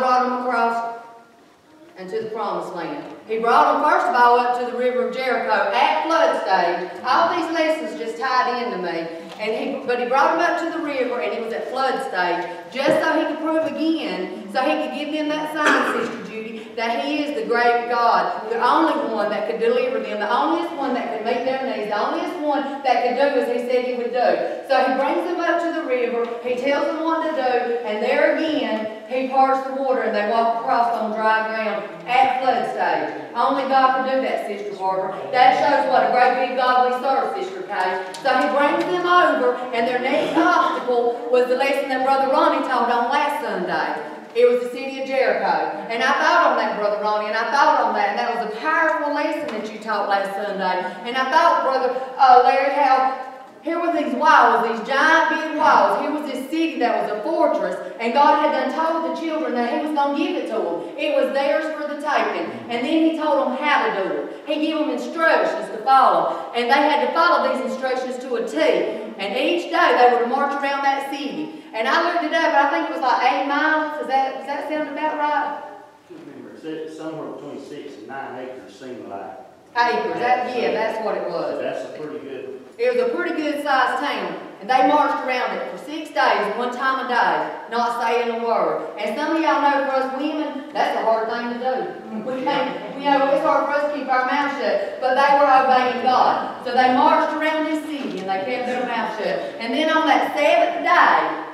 brought them across and to the promised land. He brought them first of all up to the river of Jericho at flood stage. All these lessons just tied into me. And he, but he brought them up to the river, and he was at flood stage, just so he could prove again, so he could give them that sign, Sister Judy, that he is the great God, the only one that could deliver them, the only one that could meet their needs, the only one that could do as he said he would do. So he brings them up to the river, he tells them what to do, and there again, he parts the water, and they walk across on dry ground at flood stage. Only God can do that, Sister Barbara. That shows what a great big God we serve, Sister Kay. So he brings them over, and their next obstacle was the lesson that Brother Ronnie taught on last Sunday. It was the city of Jericho. And I thought on that, Brother Ronnie, and I thought on that, and that was a powerful lesson that you taught last Sunday. And I thought, Brother uh, Larry, how here were these walls, these giant big walls. Here was this city that was a fortress, and God had done told the children that He was going to give it to them. It was theirs for the taking. And then He told them how to do it. He gave them instructions to follow, and they had to follow these instructions to a T. And each day they would march around that city. And I looked it up, I think it was like eight miles. Does that, does that sound about right? Somewhere between six and nine acres seemed like. Acres. That, yeah, that's what it was. That's a pretty good it was a pretty good sized town. And they marched around it for six days, one time a day, not saying a word. And some of y'all know for us women, that's a hard thing to do. We can't, you know, it's hard for us to keep our mouth shut. But they were obeying God. So they marched around this city and they kept their mouth shut. And then on that seventh day,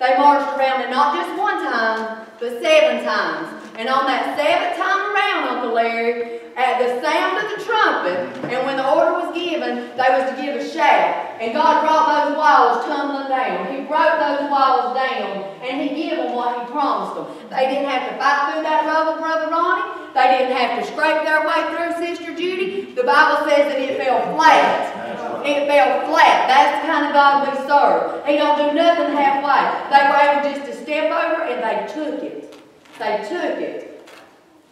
they marched around it not just one time, but seven times. And on that seventh time around, Uncle Larry, at the sound of the trumpet, and when the order was given, they was to give a shout. And God brought those walls tumbling down. He broke those walls down, and He gave them what He promised them. They didn't have to fight through that rubble, Brother Ronnie. They didn't have to scrape their way through, Sister Judy. The Bible says that it fell flat. It fell flat. That's the kind of God we serve. He don't do nothing halfway. They were able just to step over, and they took it. They took it.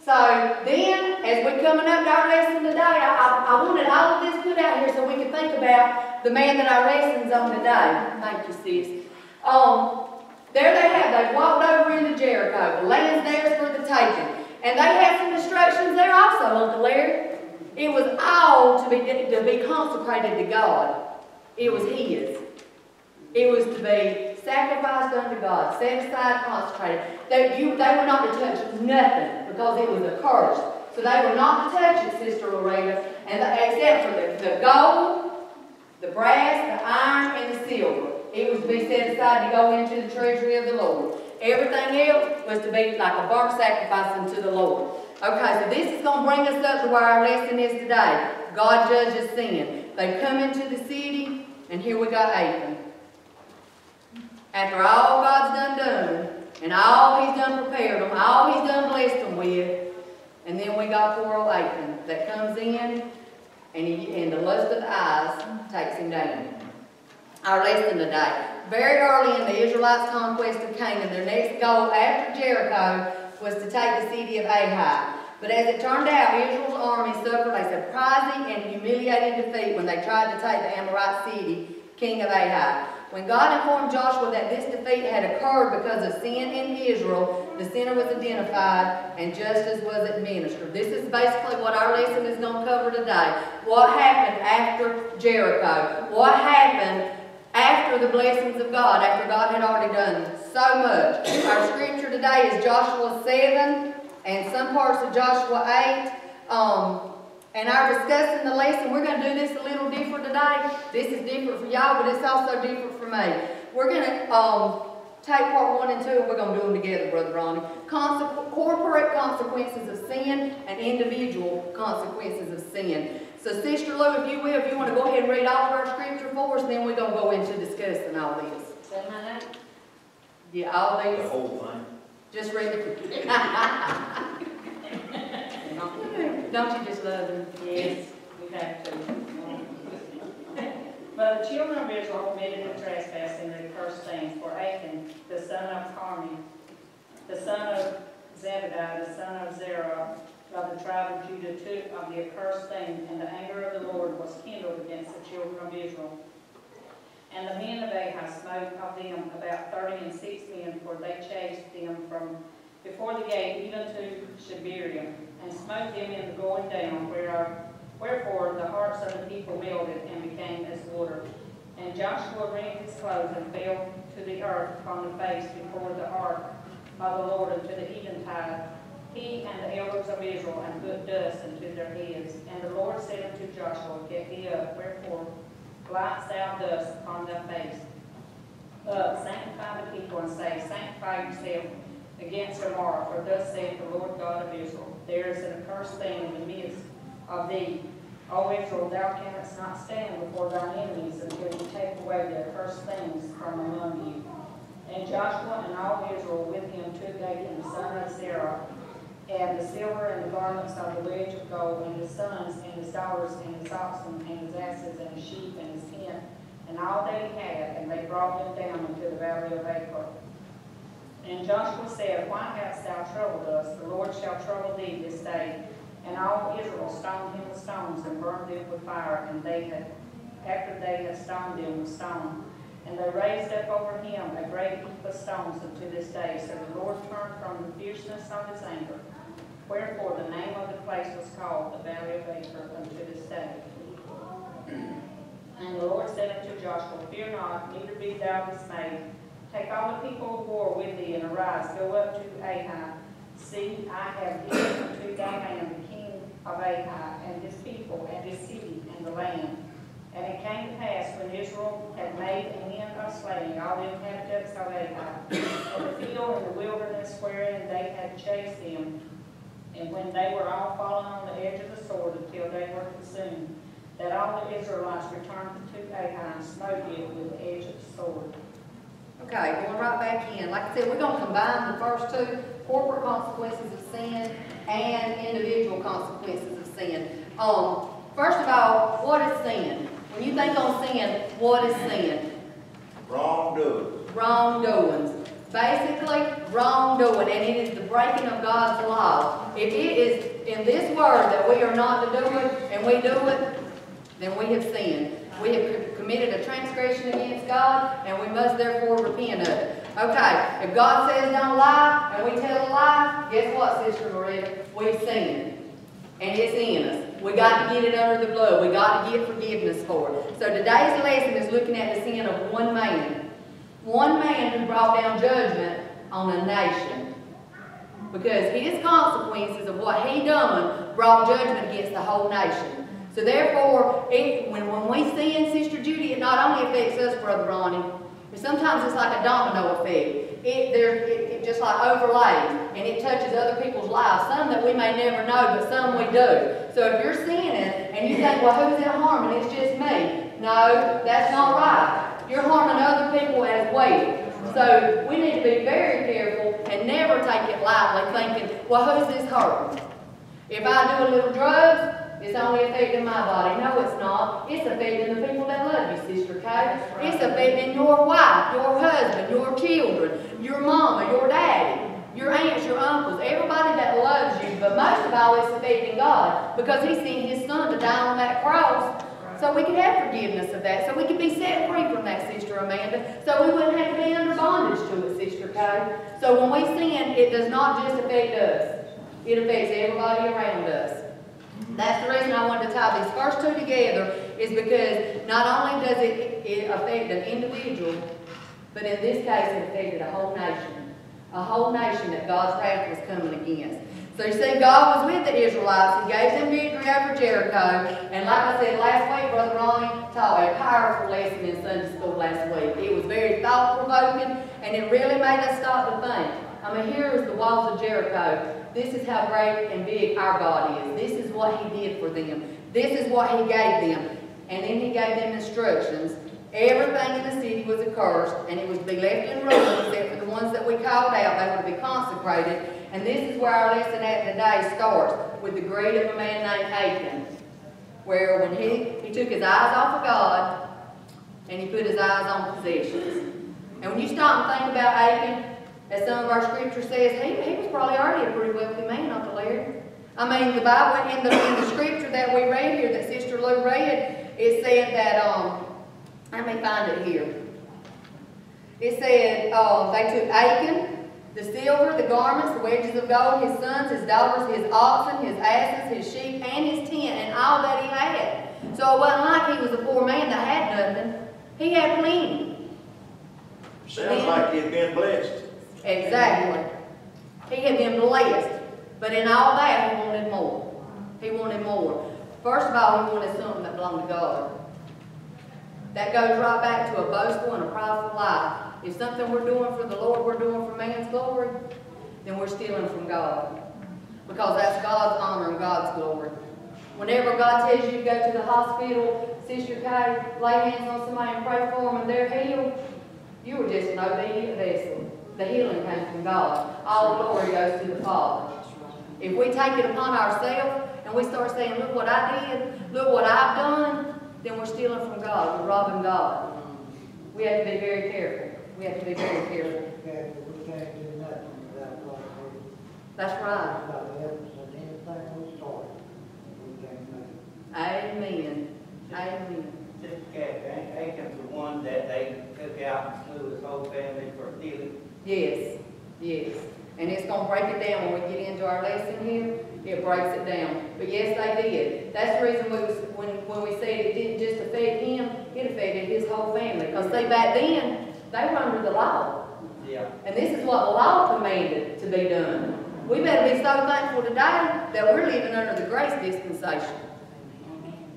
So then, as we're coming up to our lesson today, I, I, wanted all of this put out here so we could think about the man that our lesson's on today. Thank you, sis. Um, there they have, they walked over into Jericho. The land's theirs for the taking. And they had some instructions there also, Uncle Larry. It was all to be, to be consecrated to God. It was His. It was to be sacrificed unto God, set aside, consecrated. They, you, they were not to touch nothing because it was a curse. So they were not to touch it, Sister Loretta, and the, except for the, the gold, the brass, the iron, and the silver. It was to be set aside to go into the treasury of the Lord. Everything else was to be like a burnt sacrifice unto the Lord. Okay, so this is going to bring us up to where our lesson is today. God judges sin. They come into the city, and here we got Achan after all God's done done, and all he's done prepared them, all he's done blessed them with, and then we got poor old Achan that comes in, and, he, and the lust of the eyes takes him down. Our lesson today. Very early in the Israelites' conquest of Canaan, their next goal after Jericho was to take the city of Ai. But as it turned out, Israel's army suffered a surprising and humiliating defeat when they tried to take the Amorite city, king of Ai. When God informed Joshua that this defeat had occurred because of sin in Israel, the sinner was identified and justice was administered. This is basically what our lesson is going to cover today. What happened after Jericho? What happened after the blessings of God, after God had already done so much? Our scripture today is Joshua 7 and some parts of Joshua 8. Um, and our discussing the lesson, we're going to do this a little different today. This is different for y'all, but it's also different for me. We're going to um, take part one and two, and we're going to do them together, Brother Ronnie. Conse corporate consequences of sin and individual consequences of sin. So, Sister Lou, if you will, if you want to go ahead and read all of our scripture for us, then we're going to go into discussing all this. Yeah, all these. The whole thing. Just read it. Don't you just love them? Yes, we have to. But the children of Israel committed a trespass in the first things, for Achan, the son of Carmi, the son of Zebediah, the son of Zerah, of the tribe of Judah, took of the accursed thing, and the anger of the Lord was kindled against the children of Israel. And the men of Ahaz smote of them about thirty and six men, for they chased them from before the gate even to Shebarim, and smote them in the going down, wherefore the hearts of the people melted and became as water. And Joshua rent his clothes and fell to the earth upon the face before the ark of the Lord unto the eventide, he and the elders of Israel, and put dust into their heads. And the Lord said unto Joshua, Get thee up, wherefore lights thou dust upon thy face. Up, sanctify the people, and say, Sanctify yourself against tomorrow, for thus saith the Lord God of Israel, There is an accursed thing in the midst of thee. O Israel, thou canst not stand before thine enemies until you take away the accursed things from among you. And Joshua and all Israel with him took Achan the son of Zerah, and the silver and the garments of the wedge of gold, and his sons, and his daughters, and his oxen, and his asses, and his sheep, and his tent, and all that he had, and they brought them down into the valley of Achor. And Joshua said, Why hast thou troubled us? The Lord shall trouble thee this day. And all Israel stoned him with stones, and burned them with fire, and they had, after they had stoned them with stone. And they raised up over him a great heap of stones unto this day. So the Lord turned from the fierceness of his anger. Wherefore the name of the place was called the Valley of Achor unto this day. And the Lord said unto Joshua, Fear not, neither be thou dismayed. Take all the people of war with thee, and arise, go up to Ahai. See, I have given unto thy the king of Ahai, and his people, and his city, and the land. And it came to pass, when Israel had made an end of slaying all the inhabitants of Ahai, in the field and the wilderness wherein they had chased them, and when they were all fallen on the edge of the sword until they were consumed, that all the Israelites returned to Ahai and smote it with the edge of the sword. Okay, going right back in. Like I said, we're gonna combine the first two, corporate consequences of sin and individual consequences of sin. Um, first of all, what is sin? When you think on sin, what is sin? Wrongdoing. Wrongdoings. Basically, wrongdoing, and it is the breaking of God's law. If it is in this word that we are not to do it, and we do it, then we have sinned. We have committed a transgression against God, and we must therefore repent of it. Okay, if God says don't lie, and we tell a lie, guess what, Sister Loretta? We've sinned. And it's in us. We got to get it under the blood. We got to get forgiveness for it. So today's lesson is looking at the sin of one man. One man who brought down judgment on a nation. Because his consequences of what he done brought judgment against the whole nation. So therefore, it, when, when we sin, Sister Judy, it not only affects us, Brother Ronnie, but sometimes it's like a domino effect. It, there, it, it just like overlays, and it touches other people's lives. Some that we may never know, but some we do. So if you're sinning, and you think, well, who's it harming? It's just me. No, that's not right. You're harming other people as well. So we need to be very careful and never take it lightly, thinking, well, who's this hurting? If I do a little drugs, it's only affecting my body. No, it's not. It's affecting the people that love you, Sister Kay. It's affecting your wife, your husband, your children, your mama, your daddy, your aunts, your uncles, everybody that loves you. But most of all, it's affecting God because He sent His Son to die on that cross so we could have forgiveness of that, so we could be set free from that, Sister Amanda, so we wouldn't have to be under bondage to it, Sister Kay. So when we sin, it does not just affect us. It affects everybody around us. That's the reason I wanted to tie these first two together, is because not only does it, it affect an individual, but in this case, it affected a whole nation. A whole nation that God's wrath was coming against. So you see, God was with the Israelites. He gave them victory over Jericho. And like I said last week, Brother Ronnie taught a powerful lesson in Sunday school last week. It was very thought-provoking, and it really made us stop to think. I mean, here is the walls of Jericho. This is how great and big our God is. This is what He did for them. This is what He gave them. And then He gave them instructions. Everything in the city was accursed, and it was to be left in ruins except for the ones that we called out. They were to be consecrated. And this is where our lesson at today starts, with the greed of a man named Achan. Where when he, he took his eyes off of God, and he put his eyes on possessions. And when you stop and think about Achan, as some of our scripture says, he, he was probably already a pretty wealthy man, Uncle Larry. I mean, the Bible, in the, in the scripture that we read here, that Sister Lou read, it said that, um, let me find it here. It said, uh, they took Achan, The silver, the garments, the wedges of gold, his sons, his daughters, his oxen, his asses, his sheep, and his tent, and all that he had. So it wasn't like he was a poor man that had nothing. He had plenty. Sounds like he had been blessed. Exactly. He had been blessed, but in all that, he wanted more. He wanted more. First of all, he wanted something that belonged to God. That goes right back to a boastful and a prideful life. If something we're doing for the Lord, we're doing for man's glory, then we're stealing from God. Because that's God's honor and God's glory. Whenever God tells you to go to the hospital, Sister Kay, lay hands on somebody and pray for them and they're healed, you were just an obedient vessel. The healing came from God. All glory goes to the Father. If we take it upon ourselves and we start saying, look what I did, look what I've done, then we're stealing from God. We're robbing God. We have to be very careful. We have to be very careful. We can't do nothing without God. That's right. Without the of anything we we can't make it. Amen. Amen. Sister Kathy, Achan's the one that they took out and slew his whole family for stealing? Yes, yes. And it's gonna break it down when we get into our lesson here. It breaks it down. But yes, they did. That's the reason we was, when, when we said it didn't just affect him, it affected his whole family. Because see, back then, they were under the law. Yeah. And this is what the law commanded to be done. We better be so thankful today that we're living under the grace dispensation.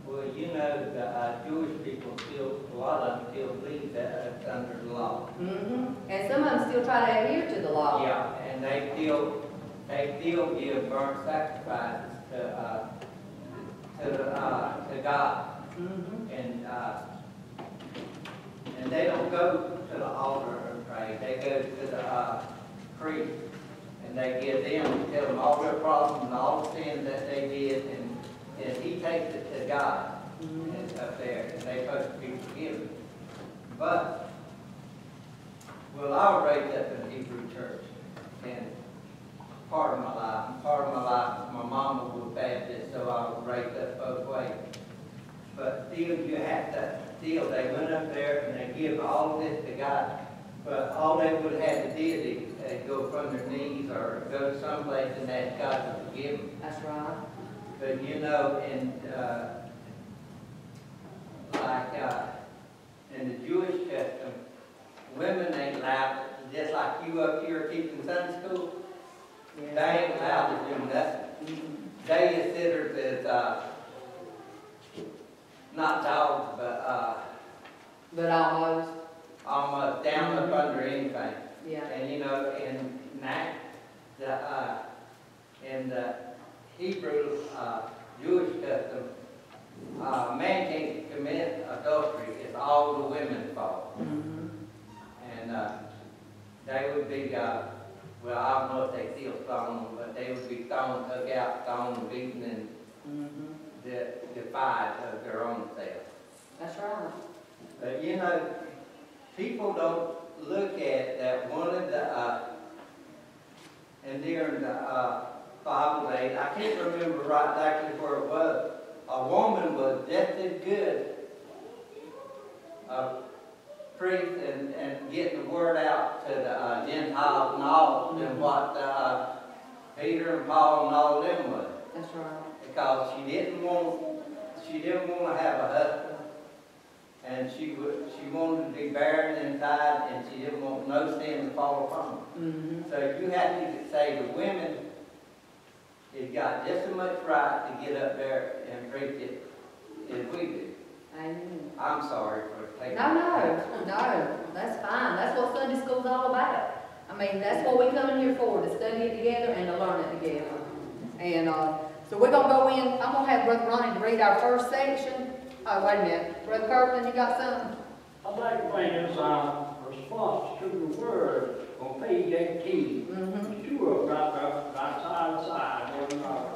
Well, you know, the uh, Jewish people still, a lot of them still believe that it's under the law. hmm And some of them still try to adhere to the law. Yeah, and they still, they still give burnt sacrifices to, uh, to, uh, to God. hmm And, uh, and they don't go to the altar and pray, they go to the, uh, priest. And they give them, tell them all their problems and all the sins that they did, and, and he takes it to God. And up there, and they supposed to be forgiven. But, well, I was raised up in a Hebrew church, and part of my life, part of my life, my mama was Baptist, so I was raised up both ways. But still, you have to, still, they went up there and they give all of this to God. But all they would have to do is uh, go from their knees or go someplace and ask God to forgive them. That's right. But you know, in, uh, like, uh, in the Jewish custom, women ain't allowed, just like you up here teaching Sunday school, they ain't allowed to do nothing. They is considered as, uh, not dogs, but, uh, But almost, almost down up under anything. yeah. And you know, in that, the, uh, in the Hebrew, uh, Jewish custom, uh, man can't commit adultery, it's all the women's fault. Mhm. And, uh, they would be, uh, well, I don't know if they still stone them, but they would be stoned, took out, stoned, beaten, and Mhm. de- defied of their own self. That's right. But you know, people don't look at that one of the, uh, and during the, uh, Bible days, I can't remember right exactly where it was, a woman was just as good a and, and getting the word out to the uh, Gentiles and all than what, uh, Peter and Paul and all of them was That's right. because she didn't want, she didn't want to have a husband. And she would, she wanted to be barren inside, and she didn't want no sin to fall upon her. Mhm. So you have to say the women has got just as much right to get up there and preach it as we do. Amen. I'm sorry for No, no, no, that's fine. That's what Sunday school's all about. I mean, that's what we come in here for, to study it together and to learn it together. And, uh, so we're gonna go in, I'm gonna have Brother Ronnie read our first section. Oh, wait a minute. Brother Kirkland, you got something? I'd like to bring this uh, response to the word on page eighteen. Mm-hmm. Two of right, right, right side to side, one another.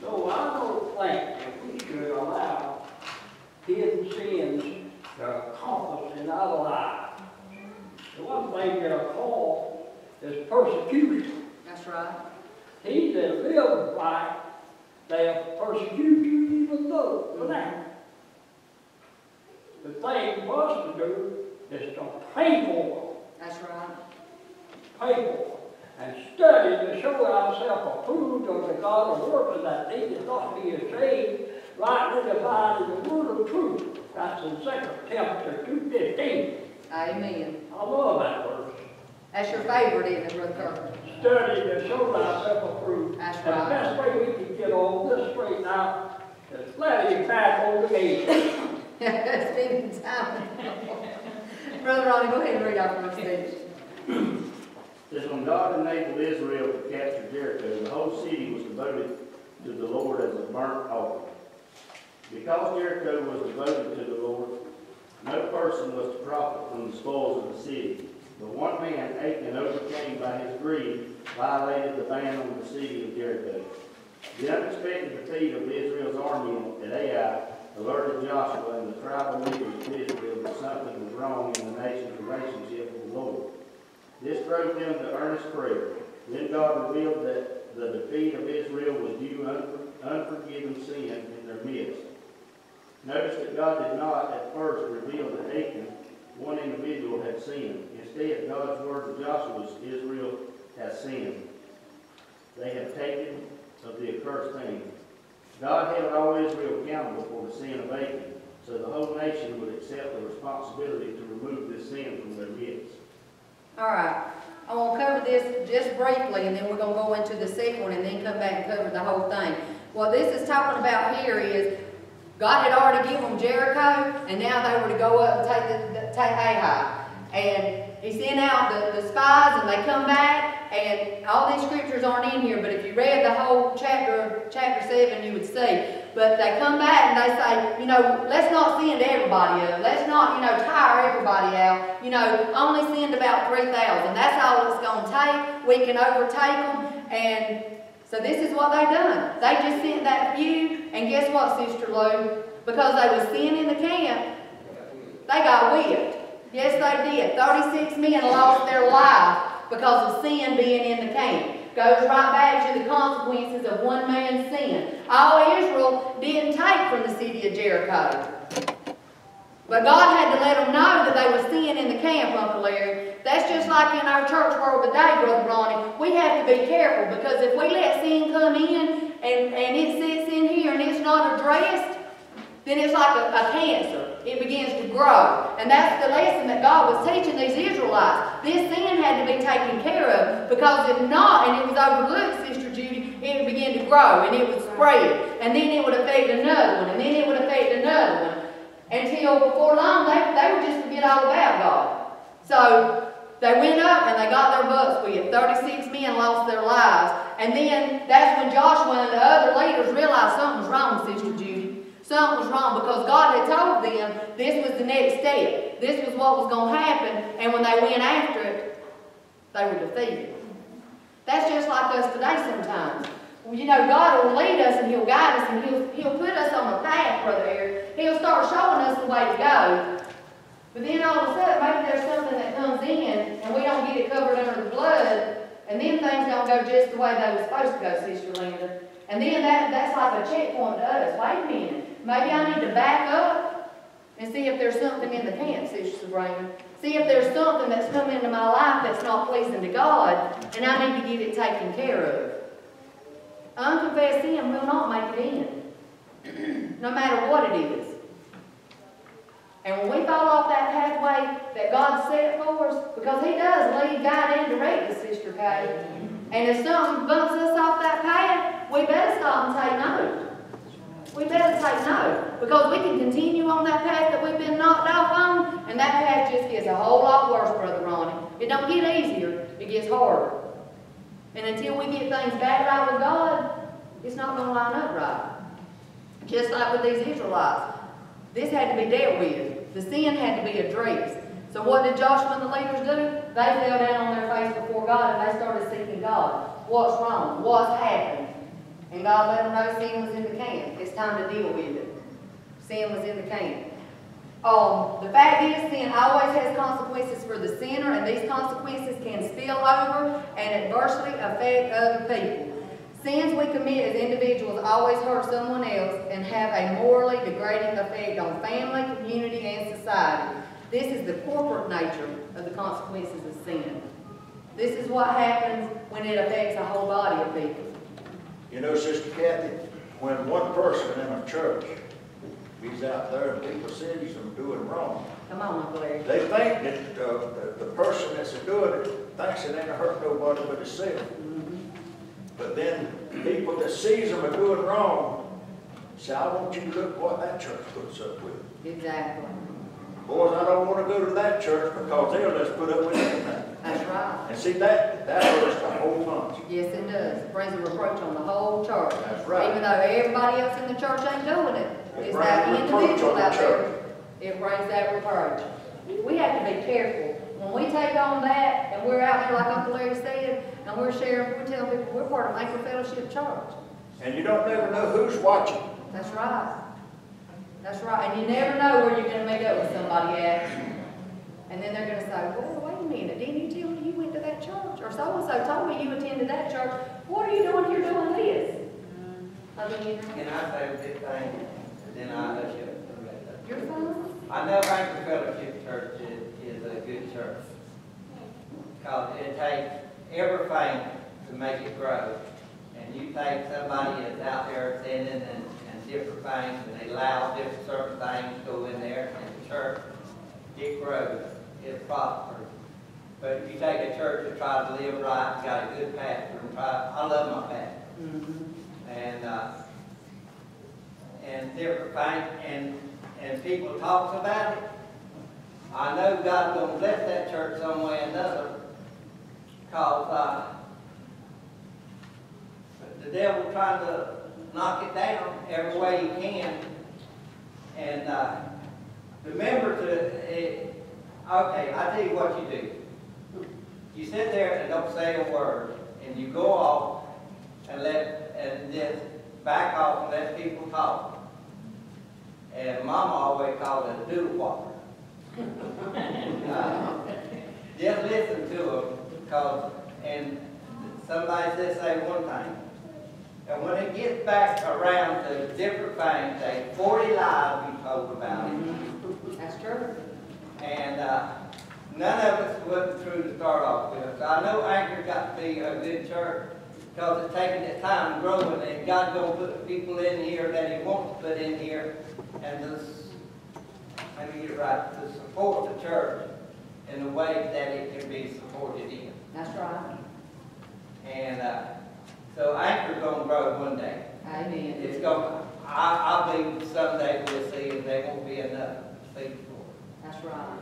So I don't think that we should allow hidden sins to accomplish in our lives. The one thing they're called is persecution. That's right. He that lives right, they'll persecute you even though for that. The thing for us to do is to pay for That's right. pay for it. and study to show ourselves approved of the God of workers that needed not be ashamed, rightly dividing the word of truth. That's in Second Timothy two fifteen. Amen. I love that verse. That's your favorite, isn't it, Brother Kirk? Study to show thyself approved. That's And the best way we can get all this straightened out is let him back on the gate. Spending time. Brother Ronnie, go ahead and read our first speech. Says, when God enabled Israel to capture Jericho, the whole city was devoted to the Lord as a burnt offering. Because Jericho was devoted to the Lord, no person was to profit from the spoils of the city. But one man, Achan, overcame by his greed, violated the ban on the city of Jericho. The unexpected defeat of Israel's army at Ai alerted Joshua and the tribal leaders of Israel that something was wrong in the nation's relationship with the Lord. This drove them to earnest prayer. Then God revealed that the defeat of Israel was due unforgiven sin in their midst. Notice that God did not at first reveal that Achan, one individual, had sinned. Instead, God's word to Joshua was Israel has sinned. They have taken of the accursed thing. God held all Israel accountable for the sin of Achan, so the whole nation would accept the responsibility to remove this sin from their midst. All right, I want to cover this just briefly, and then we're going to go into the second one, and then come back and cover the whole thing. What this is talking about here is, God had already given them Jericho, and now they were to go up and take the, the- take. And he sent out the, the spies, and they come back, and all these scriptures aren't in here, but if you read the whole chapter, chapter seven, you would see. But they come back and they say, you know, let's not send everybody up. Let's not, you know, tire everybody out. You know, only send about 3,000. That's all it's going to take. We can overtake them. And so this is what they done. They just sent that few. And guess what, Sister Lou? Because they was sin in the camp, they got whipped. Yes, they did. 36 men lost their life because of sin being in the camp. Goes right back to the consequences of one man's sin. All Israel didn't take from the city of Jericho. But God had to let them know that they were sin in the camp, Uncle Larry. That's just like in our church world today, Brother Ronnie. We have to be careful because if we let sin come in and, and it sits in here and it's not addressed, then it's like a, a cancer. It begins to grow. And that's the lesson that God was teaching these Israelites. This sin had to be taken care of because if not, and it was overlooked, Sister Judy, it begin to grow and it would spread. And then it would affect another one, and then it would affect another one. Until before long, they, they would just forget all about God. So they went up and they got their butts whipped. 36 men lost their lives. And then that's when Joshua and the other leaders realized something was wrong, Sister Judy. Something was wrong because God had told them this was the next step. This was what was going to happen. And when they went after it, they were defeated. That's just like us today sometimes. Well, You know, God will lead us and He'll guide us and He'll, he'll put us on a path, Brother Eric. He'll start showing us the way to go. But then all of a sudden, maybe there's something that comes in and we don't get it covered under the blood, and then things don't go just the way they were supposed to go, Sister Linda. And then that, that's like a checkpoint to us. Wait a minute. Maybe I need to back up and see if there's something in the camp, Sister Sabrina. See if there's something that's come into my life that's not pleasing to God, and I need to get it taken care of. Unconfessed sin will not make it in, no matter what it is. And when we fall off that pathway that God set for us, because He does lead, guide, and direct us, Sister Kay. And if something bumps us off that path, we better stop and say no. We better say no. Because we can continue on that path that we've been knocked off on, and that path just gets a whole lot worse, Brother Ronnie. It don't get easier, it gets harder. And until we get things back right with God, it's not going to line up right. Just like with these Israelites. This had to be dealt with. The sin had to be addressed. So what did Joshua and the leaders do? They fell down on their face before God and they started seeking God. What's wrong? What's happened? And God let them know sin was in the camp. It's time to deal with it. Sin was in the camp. Um, the fact is, sin always has consequences for the sinner, and these consequences can spill over and adversely affect other people. Sins we commit as individuals always hurt someone else and have a morally degrading effect on family, community, and society. This is the corporate nature of the consequences of sin. This is what happens when it affects a whole body of people. You know, Sister Kathy, when one person in a church is out there and people sees them doing wrong, Come on, Uncle Larry. they think that, uh, the, the person that's doing it thinks it ain't hurt nobody but itself. But then people that sees them are doing wrong, say, I want you to look what that church puts up with. Exactly. Boys, I don't wanna go to that church because they'll just put up with anything. That's right. And see, that, that hurts the whole bunch. Yes, it does. It Brings a reproach on the whole church. That's right. Even though everybody else in the church ain't doing it. It It's that brings individual on out there. It brings that reproach. We have to be careful. When we take on that and we're out there, like Uncle Larry said, and we're sharing, we're telling people we're part of Anchor Fellowship Church. And you don't never know who's watching. That's right. That's right. And you never know where you're gonna meet up with somebody at. And then they're gonna say, well, wait a minute, didn't you tell me you went to that church? Or so-and-so told me you attended that church. What are you doing here doing this? I mean, Can I say a big thing, and then I let you. you're. I know Anchor Fellowship Church is, is a good church. Because it takes everything to make it grow. And you take somebody that's out there attending and, and different things, and they allow different certain things to go in there, and the church, it grows, it prospers. But if you take a church that tries to live right, got a good pastor, and try, I love my pastor and, uh, and different things, and, and people talks about it. I know God's gonna bless that church some way or another, cause, uh, the devil trying to knock it down every way he can. And, uh, remember to, eh, okay, I tell you what you do. You sit there and don't say a word, and you go off and let, and just back off and let people talk. And Mama always called it a doodle whopper. Uh, Just listen to them, because, and somebody said say one thing. And when it gets back around to different things, they forty lies be told about it. That's true. And, uh, none of us wasn't true to start off with. So I know Anchor got to be a good church, because it's taking its time growing, and God's gonna put people in here that he wants to put in here, and this, let me get it right, to support the church in the way that it can be supported in. That's right. And, uh, so Anchor's gonna grow one day. Amen. It's gonna, I, I believe someday we'll see, and there won't be enough seats for it. That's right.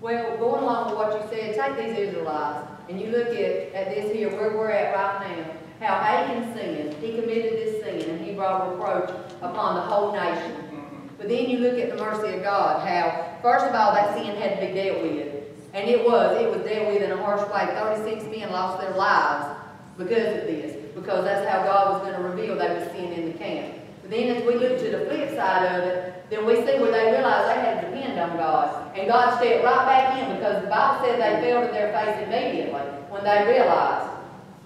Well, going along with what you said, take these Israelites, and you look at, at this here, where we're at right now, how Achan sinned, he committed this sin, and he brought reproach upon the whole nation. Mm-hmm. But then you look at the mercy of God, how, first of all, that sin had to be dealt with. And it was, it was dealt with in a harsh way. Thirty-six men lost their lives because of this, because that's how God was gonna reveal they were sin in the camp. But then as we look to the flip side of it, then we see where they realized they had to depend on God. And God stepped right back in because the Bible said they fell to their face immediately when they realized.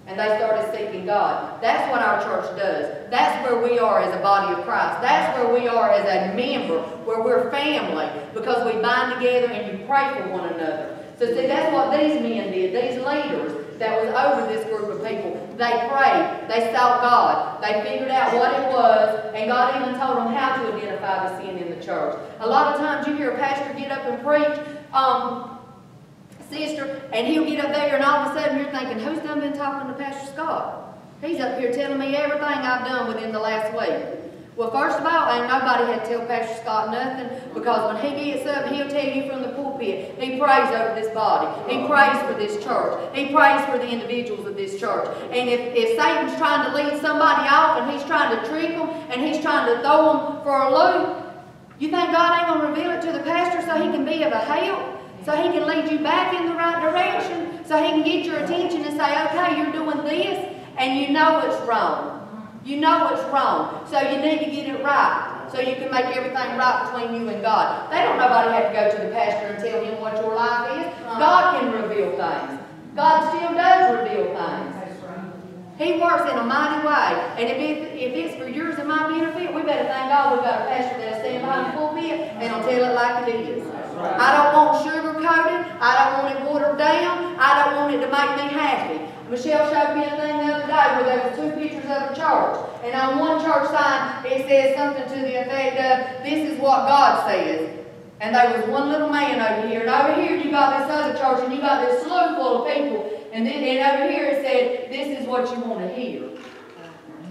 And they started seeking God. That's what our church does. That's where we are as a body of Christ. That's where we are as a member, where we're family, because we bind together and you pray for one another. So see, that's what these men did, these leaders that was over this group of people. They prayed, they sought God, they figured out what it was, and God even told them how to identify the sin in the church. A lot of times you hear a pastor get up and preach, um, sister, and he'll get up there and all of a sudden you're thinking, who's done been talking to Pastor Scott? He's up here telling me everything I've done within the last week. Well, first of all, ain't nobody had to tell Pastor Scott nothing because when he gets up, he'll tell you from the pulpit, he prays over this body. He prays for this church. He prays for the individuals of this church. And if, if Satan's trying to lead somebody off and he's trying to trick them and he's trying to throw them for a loop, you think God ain't going to reveal it to the pastor so he can be of a help? So he can lead you back in the right direction? So he can get your attention and say, okay, you're doing this and you know it's wrong. You know it's wrong. So you need to get it right. So you can make everything right between you and God. They don't nobody have to go to the pastor and tell him what your life is. God can reveal things. God still does reveal things. He works in a mighty way. And if, it, if it's for yours and my benefit, we better thank God we've got a pastor that'll stand behind the pulpit and will tell it like it is. I don't want sugar coated, I don't want it watered down, I don't want it to make me happy. Michelle showed me a thing the other day where there was two pictures of a church, and on one church sign, it says something to the effect of, this is what God says. And there was one little man over here, and over here you got this other church, and you got this slew full of people, and then, and over here it said, this is what you want to hear.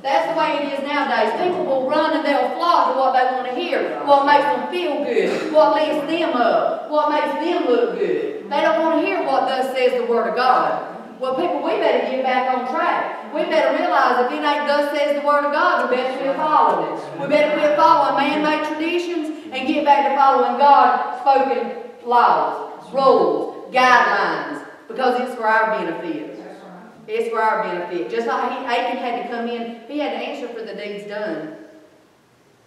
That's the way it is nowadays. People will run and they'll flock to what they want to hear, what makes them feel good, what lifts them up, what makes them look good. They don't want to hear what thus says the Word of God. Well, people, we better get back on track. We better realize if it ain't thus says the Word of God, we better quit following it. We better quit following man-made traditions and get back to following God-spoken laws, rules, guidelines, because it's for our benefit. It's for our benefit. Just like he, Achan had to come in, he had to answer for the deeds done.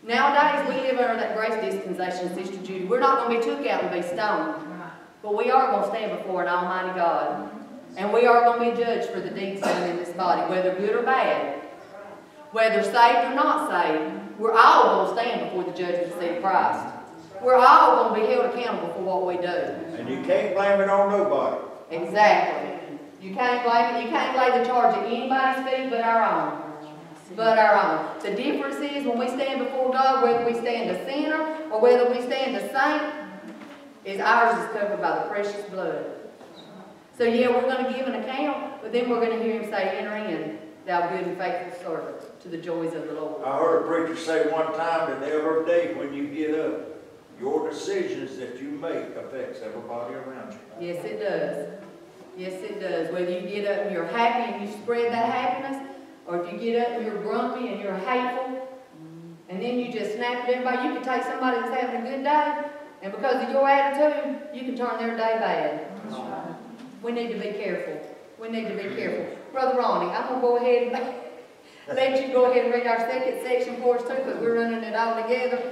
Nowadays, we live under that grace dispensation, Sister Judy. We're not going to be took out and be stoned. But we are going to stand before an almighty God. Mm-hmm. And we are going to be judged for the deeds done in this body, whether good or bad. Whether saved or not saved. We're all going to stand before the judgment seat of Christ. We're all going to be held accountable for what we do. And you can't blame it on nobody. Exactly. You can't blame it, you can't lay the charge at anybody's feet but our own. But our own. The difference is when we stand before God, whether we stand a sinner or whether we stand a saint, is ours is covered by the precious blood. So yeah, we're going to give an account, but then we're going to hear him say, enter in, thou good and faithful servant, to the joys of the Lord. I heard a preacher say one time that every day when you get up, your decisions that you make affects everybody around you. Yes, it does. Yes, it does. Whether you get up and you're happy and you spread that happiness, or if you get up and you're grumpy and you're hateful, and then you just snap at everybody, you can take somebody that's having a good day, and because of your attitude, you can turn their day bad. We need to be careful. We need to be careful. Brother Ronnie, I'm gonna go ahead and let you go ahead and read our second section for us too, because we're running it all together.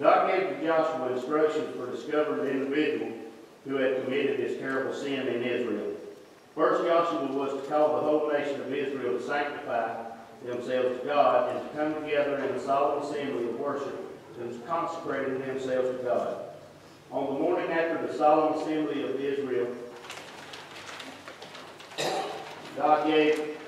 God gave to Joshua instructions for discovering the individual who had committed this terrible sin in Israel. First, Joshua was to call the whole nation of Israel to sanctify themselves to God and to come together in a solemn assembly of worship and consecrating themselves to God. On the morning after the solemn assembly of Israel, God gave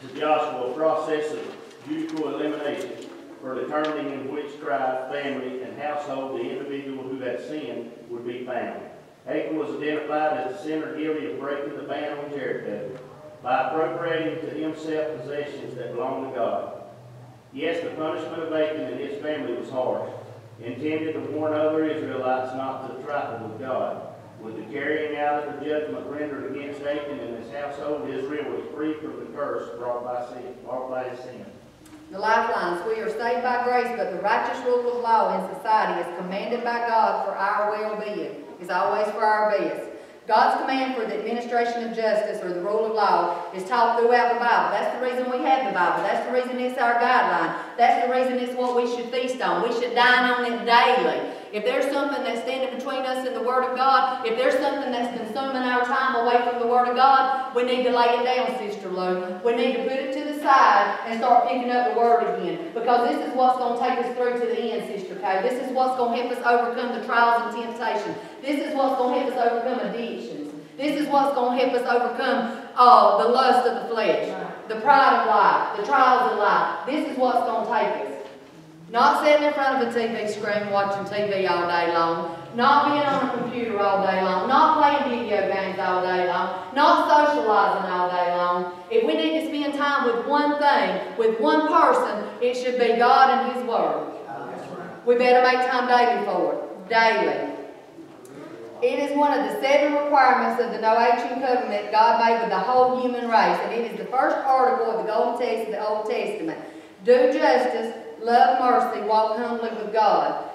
to Joshua a process of judicial elimination for determining in which tribe, family, and household the individual who had sinned would be found. Achan was identified as the sinner guilty of breaking the ban on Jericho by appropriating to himself possessions that belonged to God. Yes, the punishment of Achan and his family was harsh, intended to warn other Israelites not to trifle with God. With the carrying out of the judgment rendered against Achan and his household, Israel was free from the curse brought by sin, brought by his sin. The lifelines, we are saved by grace, but the righteous rule of law in society is commanded by God for our well-being, is always for our best. God's command for the administration of justice or the rule of law is taught throughout the Bible. That's the reason we have the Bible. That's the reason it's our guideline. That's the reason it's what we should feast on. We should dine on it daily. If there's something that's standing between us and the Word of God, if there's something that's consuming our time away from the Word of God, we need to lay it down, Sister Lou. We need to put it to the side and start picking up the Word again. Because this is what's going to take us through to the end, Sister Kay. This is what's going to help us overcome the trials and temptations. This is what's going to help us overcome addictions. This is what's going to help us overcome uh, the lust of the flesh, the pride of life, the trials of life. This is what's going to take us. Not sitting in front of a TV screen watching TV all day long. Not being on a computer all day long. Not playing video games all day long. Not socializing all day long. If we need to spend time with one thing, with one person, it should be God and His Word. We better make time daily for it. Daily. It is one of the seven requirements of the Noachian covenant God made with the whole human race, and it is the first article of the Golden Text of the Old Testament. Do justice, love mercy, walk humbly with God.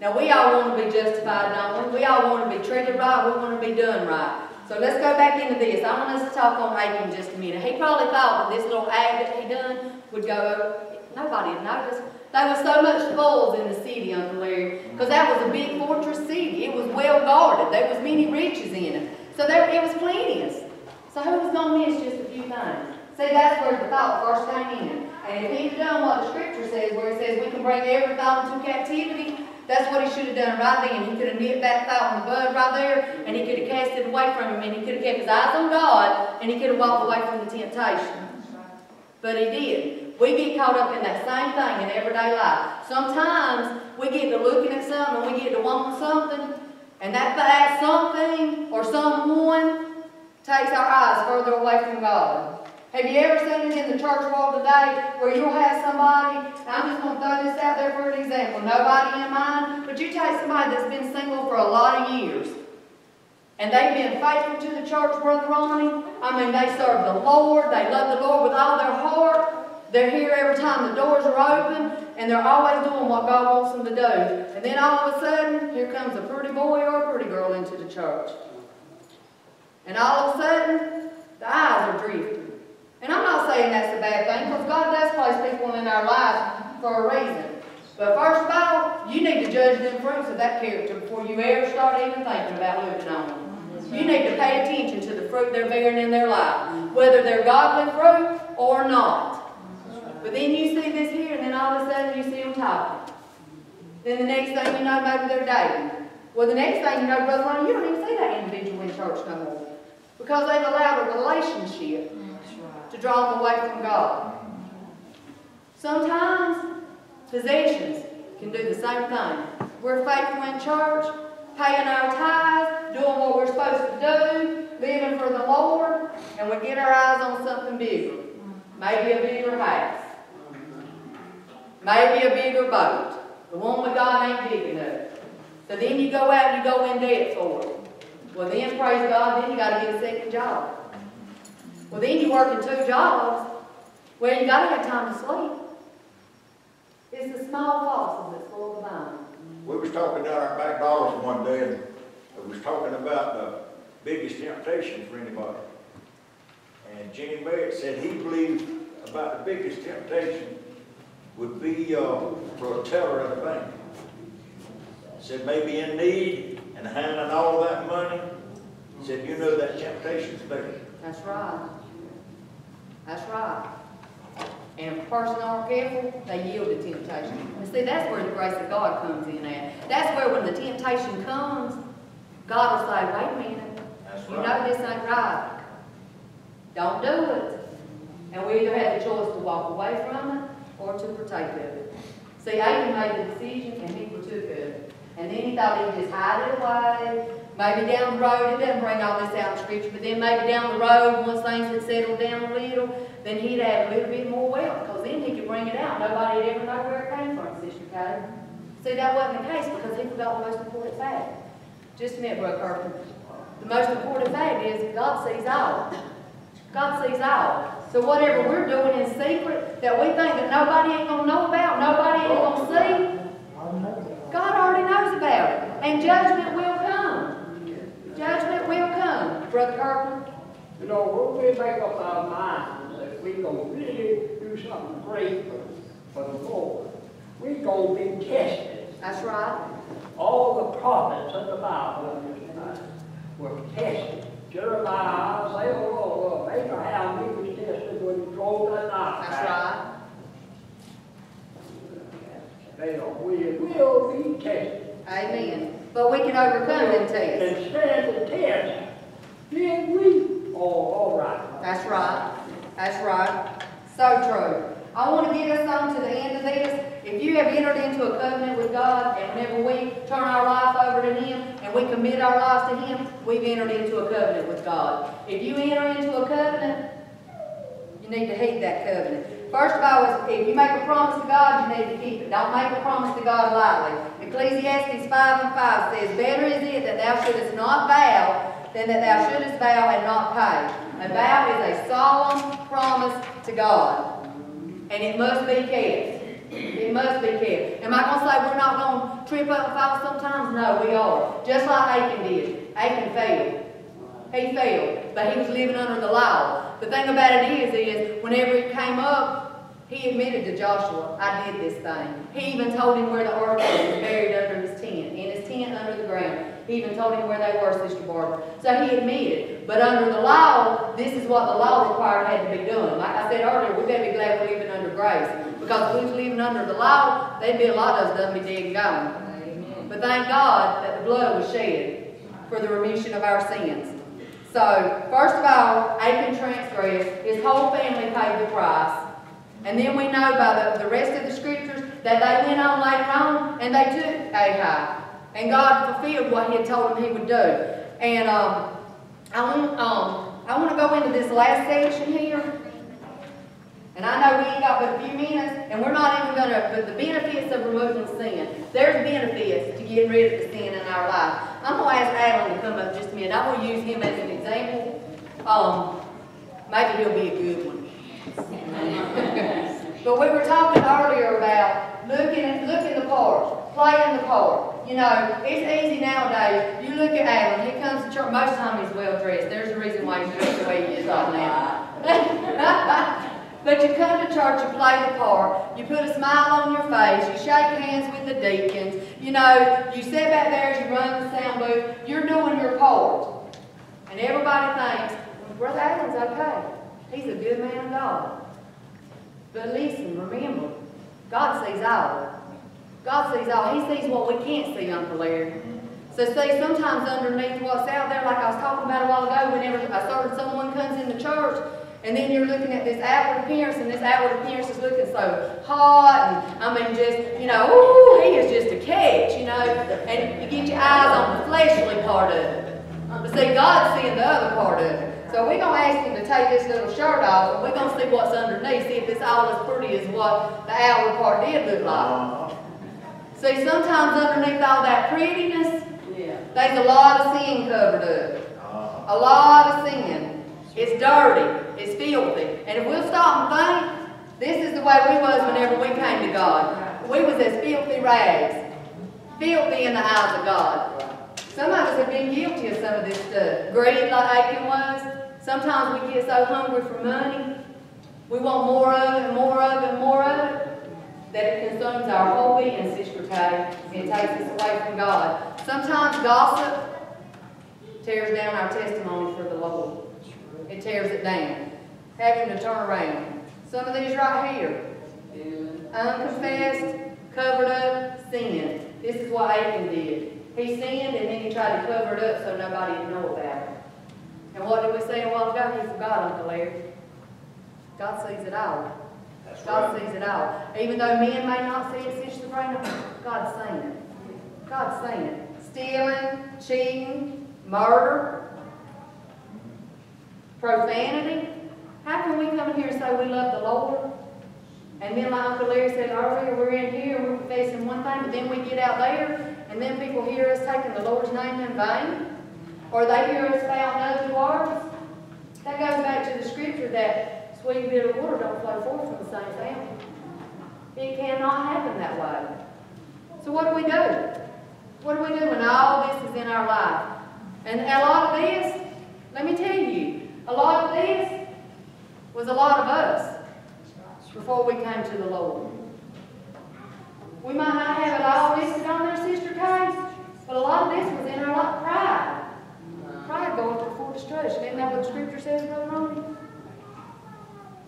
Now we all want to be justified, don't we? We all want to be treated right, we want to be done right. So let's go back into this. I want us to talk on Achan just a minute. He probably thought that this little act that he done would go, nobody would notice. There was so much spoils in the city, Uncle Larry, because that was a big fortress city. It was well guarded. There was many riches in it. So there, it was plenteous. So who was going to miss just a few things? See, that's where the thought first came in. And if he'd done what the scripture says, where it says we can bring every thought into captivity, That's what he should have done right then. He could have nipped that thought in the bud right there, and he could have cast it away from him, and he could have kept his eyes on God, and he could have walked away from the temptation. But he did. We get caught up in that same thing in everyday life. Sometimes we get to looking at something, we get to wanting something, and that, that something or someone takes our eyes further away from God. Have you ever seen it in the church world today where you'll have somebody, I'm just going to throw this out there for an example, nobody in mind, but you take somebody that's been single for a lot of years, and they've been faithful to the church, Brother Ronnie. I mean, they serve the Lord, they love the Lord with all their heart. They're here every time the doors are open, and they're always doing what God wants them to do. And then all of a sudden, here comes a pretty boy or a pretty girl into the church. And all of a sudden, the eyes are drifting. And I'm not saying that's a bad thing, because God does place people in our lives for a reason. But first of all, you need to judge them fruits of that character before you ever start even thinking about moving on. Them. You need to pay attention to the fruit they're bearing in their life, whether they're godly fruit or not. But then you see this here, and then all of a sudden you see them talking. Then the next thing you know, maybe they're dating. Well, the next thing you know, Brother Ronnie, you don't even see that individual in church no more. Because they've allowed a relationship to draw them away from God. Sometimes possessions can do the same thing. We're faithful in church, paying our tithes, doing what we're supposed to do, living for the Lord, and we get our eyes on something bigger. Maybe a bigger house. Maybe a bigger boat. The one with God ain't big enough. So then you go out and you go in debt for it. Well then, praise God, then you got to get a second job. Well, then you work in two jobs. Well, you got to have time to sleep. It's the small that's full of the vine. We was talking down at McDonald's one day, and we was talking about the biggest temptation for anybody. And Jenny Merritt said he believed about the biggest temptation would be, uh, for a teller at a bank. Said maybe in need and handling all that money. Said, you know that temptation's there. That's right. That's right. And if a person aren't careful, they yield to temptation. And see, that's where the grace of God comes in at. That's where when the temptation comes, God will say, wait a minute, That's you right. know this ain't right. Don't do it. And we either have the choice to walk away from it or to partake of it. See, Achan made the decision and he partook of it. And then he thought he'd just hide it away. Maybe down the road, it doesn't bring all this out in scripture, but then maybe down the road, once things had settled down a little, then he'd have a little bit more wealth, because then he could bring it out. Nobody'd ever know where it came from, Sister Kay. See, that wasn't the case because he forgot the most important fact. Just a minute, Carpenter. The most important fact is God sees all. God sees all. So whatever we're doing in secret that we think that nobody ain't gonna know about, nobody ain't see, I know that. God already knows about it. And judgment will come. Judgment will come, Brother Carpenter. You know, when we make up our minds that we're gonna really do something great for, for the Lord, we're gonna be tested. That's right. All the prophets of the Bible in this time were tested. Jeremiah, Isaiah, oh, oh, Abraham, he was tested when he drove that knife. That's right. They are, we will be tested. Amen. But we can overcome them tests. And stand the test. Did we? Oh, all right. That's right. That's right. So true. I want to get us on to the end of this. If you have entered into a covenant with God, and whenever we turn our life over to Him and we commit our lives to Him, we've entered into a covenant with God. If you enter into a covenant, you need to heed that covenant. First of all, if you make a promise to God, you need to keep it. Don't make a promise to God lightly. Ecclesiastes 5 and 5 says, Better is it that thou shouldest not vow than that thou shouldest vow and not pay. A vow is a solemn promise to God. And it must be kept. It must be kept. Am I going to say we're not going to trip up and fall sometimes? No, we are. Just like Achan did. Achan failed. He failed, but he was living under the law. The thing about it is, is whenever it came up, he admitted to Joshua, I did this thing. He even told him where the ark was buried under his tent, in his tent under the ground. He even told him where they were, Sister Barbara. So he admitted. But under the law, this is what the law required had to be done. Like I said earlier, we better be glad we're living under grace. Because if we was living under the law, there'd be a lot of us done be dead and gone. But thank God that the blood was shed for the remission of our sins. So, first of all, Achan transgressed, his whole family paid the price. And then we know by the, the rest of the scriptures that they went on later on and they took Ahab. And God fulfilled what he had told him he would do. And um, I want, um, I want to go into this last section here. And I know we ain't got but a few minutes, and we're not even gonna, but the benefits of removing sin. There's benefits to getting rid of the sin in our life. I'm gonna ask Alan to come up just a minute. I'm gonna use him as an example. Um, maybe he'll be a good one. But we were talking earlier about looking looking the part, playing the part. You know, it's easy nowadays. You look at Alan, he comes to church, most of the time he's well dressed. There's a reason why he's dressed the way he is right now. But you come to church, you play the part, you put a smile on your face, you shake hands with the deacons, you know, you sit back there, as you run the sound booth, you're doing your part. And everybody thinks, well, Brother Alan's okay. He's a good man of God. But listen, remember, God sees all. God sees all. He sees what we can't see, Uncle Larry. So see, sometimes underneath what's out there, like I was talking about a while ago, whenever a certain someone comes into church, and then you're looking at this outward appearance, and this outward appearance is looking so hot, and I mean, just, you know, ooh, he is just a catch, you know, and you get your eyes on the fleshly part of it. But see, God's seeing the other part of it. So we're going to ask him to take this little shirt off, and we're going to see what's underneath, see if it's all as pretty as what the outward part did look like. Uh-huh. See, sometimes underneath all that prettiness, Yeah. there's a lot of sin covered up. Uh-huh. A lot of sin. It's dirty. It's filthy. And if we'll stop and think, this is the way we was whenever we came to God. We was as filthy rags. Filthy in the eyes of God. Some of us have been guilty of some of this stuff. Greed like Achan was. Sometimes we get so hungry for money. We want more of it, and more of it, and more of it. That it consumes our whole being, Sister Kay. and takes us away from God. Sometimes gossip tears down our testimony for the Lord. It tears it down. Having to turn around. Some of these right here. Unconfessed, covered up sin. This is what Achan did. He sinned and then he tried to cover it up so nobody would know about it. And what did we say a while ago? He forgot, Uncle Larry. God sees it all. God sees it all. Even though men may not see it, Sister Brenda, God's seen it. God's seen it. Stealing, cheating, murder, profanity. How can we come here and say we love the Lord? And then like Uncle Larry said oh, earlier, we're in here, we're confessing one thing, but then we get out there, and then people hear us taking the Lord's name in vain. Or they hear us spouting ugly words. That goes back to the scripture that and bitter water don't flow forth from the same fountain. It cannot happen that way. So what do we do? What do we do when all this is in our life? And a lot of this, let me tell you, a lot of this was a lot of us before we came to the Lord. We might not have it all listed on there, Sister Kay, but a lot of this was in our life. Pride. Pride goeth before destruction. Isn't that what the scripture says, Brother Ronnie?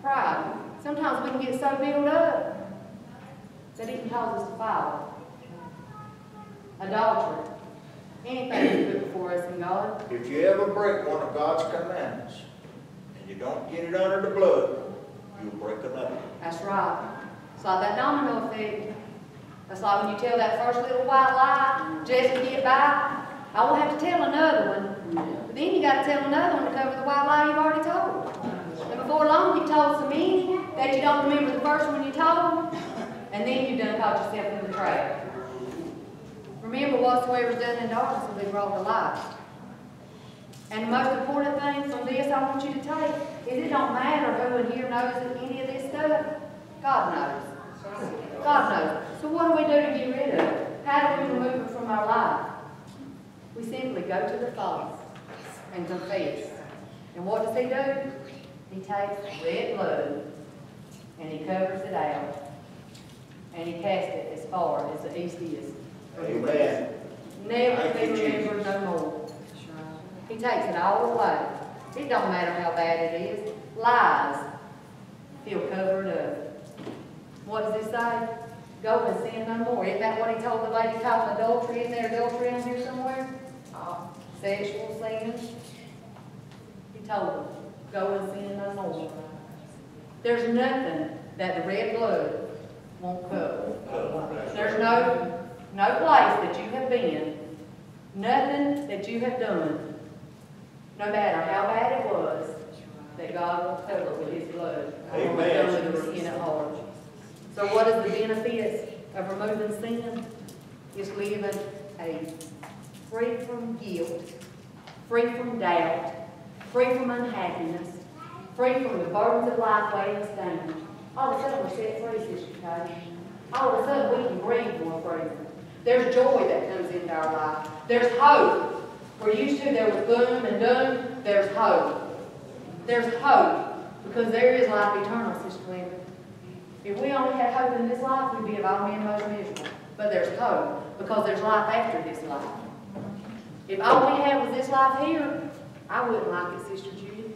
Pride. Sometimes we can get so built up that it can cause us to fall. Adultery. Anything put before us in God. If you ever break one of God's commandments, and you don't get it under the blood, you'll break another. That's right. It's like that domino effect. That's like when you tell that first little white lie just to get by. I won't have to tell another one. But then you got to tell another one to cover the white lie you've already told. Before long, you told so many that you don't remember the first one you told, and then you done caught yourself in the trap. Remember, whatsoever is done in darkness will be brought to light. And the most important thing from this I want you to take is it don't matter who in here knows any of this stuff. God knows. God knows. So what do we do to get rid of it? How do we remove it from our life? We simply go to the Father and confess. And what does He do? He takes red blood and He covers it out. And He casts it as far as the east is. from the. Amen. Never be remembered no more. He takes it all away. It don't matter how bad it is. Lies, he'll cover it up. What does it say? Go and sin no more. Isn't that what he told the lady caught in adultery? Isn't there adultery in here somewhere? Uh, Sexual sin. He told her, go and sin no more. There's nothing that the red blood won't cover. There's no, no place that you have been, nothing that you have done, no matter how bad it was, that God will cover with his blood. Amen. The repentant heart. So what is the benefits of removing sin? Is living a free from guilt, free from doubt, free from unhappiness, free from the burdens of life weighing us down. All of a sudden, we're set free, Sister Cody. All of a sudden, we can breathe more freely. There's joy that comes into our life. There's hope. We're used to there was boom and doom. There's hope. There's hope because there is life eternal, Sister Linda. If we only had hope in this life, we'd be of all men most miserable. But there's hope because there's life after this life. If all we had was this life here, I wouldn't like it, Sister Judy.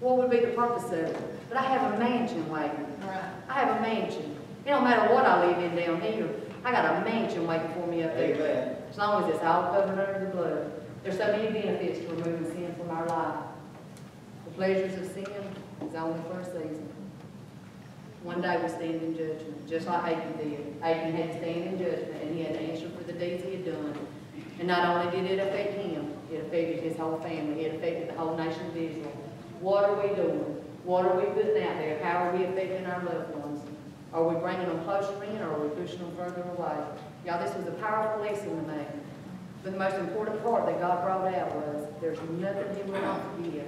What would be the purpose of it? But I have a mansion waiting. Right. I have a mansion. It don't matter what I live in down here. I got a mansion waiting for me up there. Amen. As long as it's all covered under the blood. There's so many benefits to removing sin from our life. The pleasures of sin is only for a season. One day we stand in judgment, just like Achan did. Achan had to stand in judgment, and he had to answer for the deeds he had done. And not only did it affect him, it affected his whole family, it affected the whole nation of Israel. What are we doing? What are we putting out there? How are we affecting our loved ones? Are we bringing them closer in, or are we pushing them further away? Y'all, this was a powerful lesson to me. But the most important part that God brought out was, there's nothing He will not forgive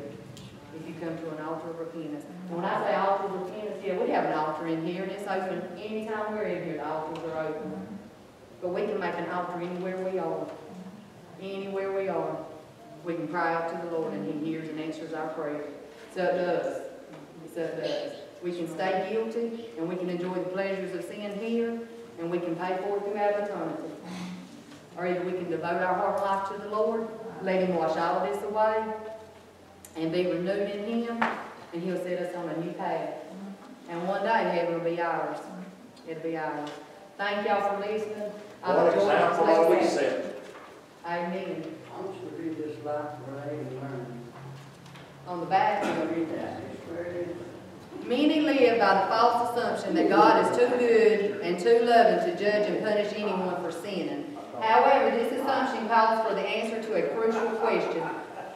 if you come to an altar of repentance. And when I say altar of repentance, yeah, we have an altar in here, and it's open anytime we're in here, the altars are open. But we can make an altar anywhere we are. Anywhere we are. We can cry out to the Lord, and He hears and answers our prayer. So it does. So it does. We can stay guilty, and we can enjoy the pleasures of sin here, and we can pay for it throughout eternity. Or either we can devote our heart life to the Lord, let Him wash all of this away, and be renewed in Him, and He'll set us on a new path. And one day heaven will be ours. It'll be ours. Thank y'all for listening. I've What enjoyed this example are we lesson. Amen. Life right and learn. On the back, gonna read that. Many live by the false assumption that God is too good and too loving to judge and punish anyone for sinning. However, this assumption calls for the answer to a crucial question.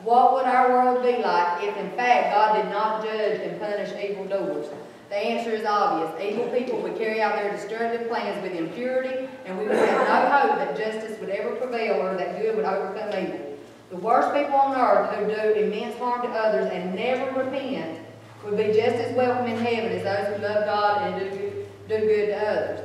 What would our world be like if in fact God did not judge and punish evildoers? The answer is obvious. Evil people would carry out their destructive plans with impurity, and we would have no hope that justice would ever prevail or that good would overcome evil. The worst people on earth who do immense harm to others and never repent would be just as welcome in heaven as those who love God and do, do good to others.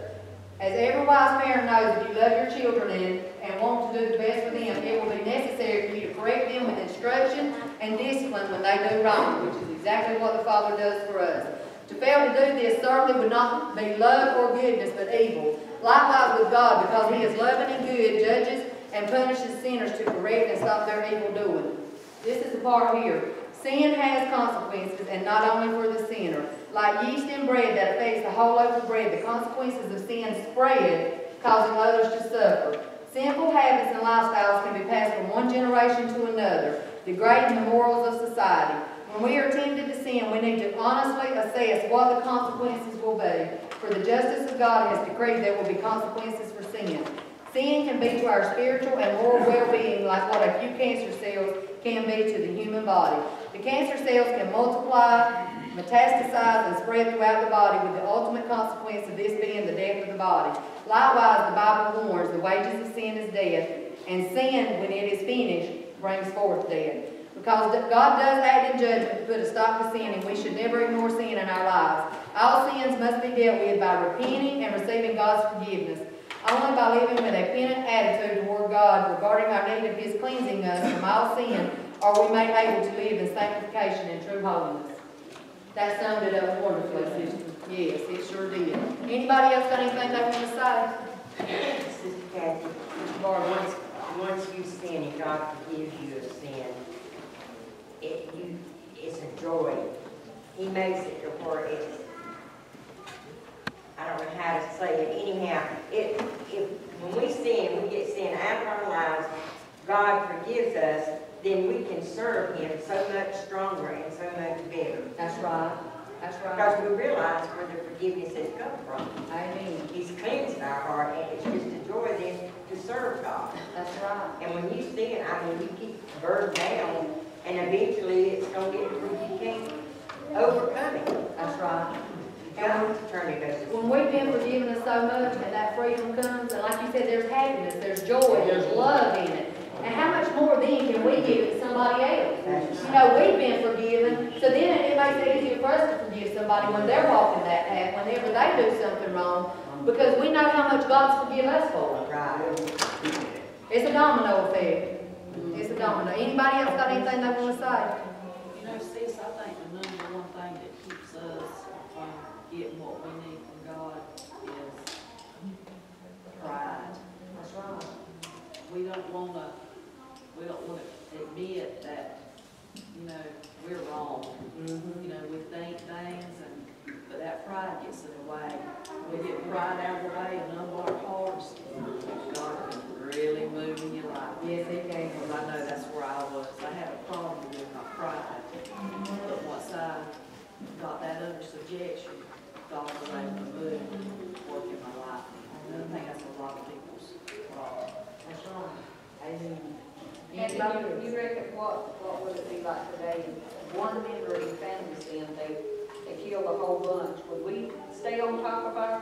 As every wise parent knows, if you love your children and, and want to do the best for them, it will be necessary for you to correct them with instruction and discipline when they do wrong, which is exactly what the Father does for us. To fail to do this certainly would not be love or goodness, but evil. Likewise with God, because He is loving and good, judges and punishes sinners to correct and stop their evil doing. This is the part here. Sin has consequences, and not only for the sinner. Like yeast in bread that affects the whole loaf of bread, the consequences of sin spread, causing others to suffer. Sinful habits and lifestyles can be passed from one generation to another, degrading the morals of society. When we are tempted to sin, we need to honestly assess what the consequences will be. For the justice of God has decreed there will be consequences for sin. Sin can be to our spiritual and moral well-being like what a few cancer cells can be to the human body. The cancer cells can multiply, metastasize, and spread throughout the body with the ultimate consequence of this being the death of the body. Likewise, the Bible warns the wages of sin is death, and sin, when it is finished, brings forth death. Because God does act in judgment to put a stop to sin, and we should never ignore sin in our lives. All sins must be dealt with by repenting and receiving God's forgiveness. Only by living with a penitent attitude toward God regarding our need of His cleansing us from all sin are we made able to live in sanctification and true holiness. That summed it up wonderfully, sister. Yes, it sure did. Anybody else got anything they want to say? Sister Kathy. Barber? once, once you sin and God forgives you of sin, it, you, it's a joy. He makes it to where it's, saying. Anyhow, it, if, when we sin, we get sin out of our lives, God forgives us, then we can serve Him so much stronger and so much better. That's right. That's right. Because we realize where the forgiveness has come from. Amen. He's cleansed our heart, and it's just a joy then to serve God. That's right. And when you sin, I mean, you keep burning down, and eventually it's going to get where you can't overcome it. That's right. You got to turn it over. When we've been forgiven us so much and that freedom comes, and like you said, there's happiness, there's joy, there's love in it. And how much more then can we give it to somebody else? You know, we've been forgiven, so then it makes it easier for us to forgive somebody when they're walking that path, whenever they do something wrong, because we know how much God's forgiven us for. Right. It's a domino effect. It's a domino. Anybody else got anything they wanna say? You know, sis, I think the number one thing that keeps us getting what we need from God is pride. That's right. We don't wanna, we don't wanna admit that, you know, we're wrong. Mm-hmm. You know, we think things and, but that pride gets in the way. We get pride out of the way and unbar our hearts, God can really move in your life. Yes, he can. Because I know that's where I was. I had a problem with my pride. But once I got that under subjection, God was able to move, work in my life. And I think that's a lot of people's problem. That's right. Amen. And you, you reckon what, what would it be like today? One member in the family sin, they, they killed a whole bunch. Would we stay on top of our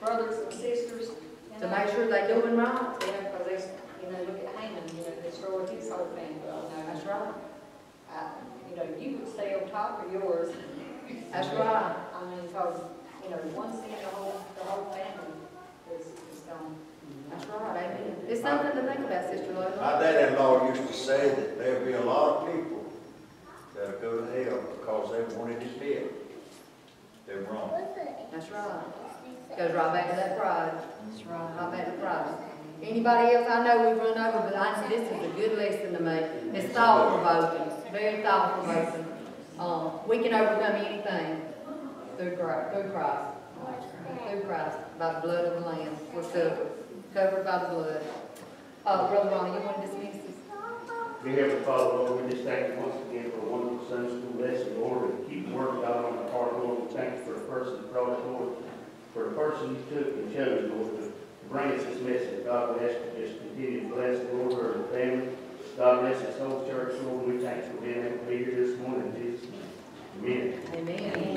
brothers and sisters? you To make sure they're doing right. Yeah, because there's, you know, look at Haman, you know, destroyed his whole family, you know. That's right. I- You know, you would stay on top of yours. That's right. I mean, because, you know, one sin, the whole, the whole family is, is gone. That's right. Amen. It's something to think about, Sister My Lola. dad-in-law used to say that there'll be a lot of people that'll go to hell because they wanted his dead. They're wrong. That's right. Goes right back to that pride. That's right. Right back to pride. Anybody else? I know we've run over, but I, this is a good lesson to me. It's thought provoking, very thought provoking. Um, we can overcome anything through Christ, through Christ. Through Christ, by the blood of the Lamb. We're covered, covered by the blood. Uh, Brother Ronnie, you want to dismiss this? Dear Heavenly Father, Lord, we just thank you once again for a wonderful Sunday school lesson, Lord, and keep the word of God on our heart, Lord. We thank you for the person brought it, Lord, for the person you took and chose, Lord, to bring us this message. God, we ask you just continue to bless the Lord, her family. God bless this whole church, Lord, we thank you for being able to be here this morning, in Jesus' name. Amen. Amen.